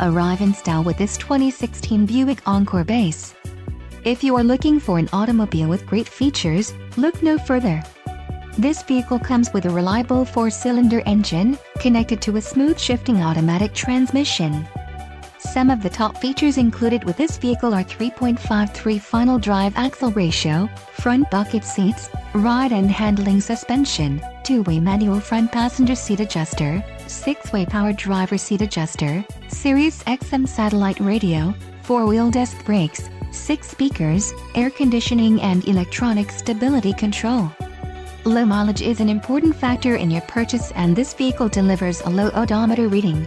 Arrive in style with this 2016 Buick Encore Base. If you are looking for an automobile with great features, look no further. This vehicle comes with a reliable four-cylinder engine, connected to a smooth shifting automatic transmission. Some of the top features included with this vehicle are 3.53 final drive axle ratio, front bucket seats, ride and handling suspension, two-way manual front passenger seat adjuster, six-way power driver seat adjuster, Sirius XM satellite radio, four-wheel disc brakes, six speakers, air conditioning and electronic stability control. Low mileage is an important factor in your purchase and this vehicle delivers a low odometer reading.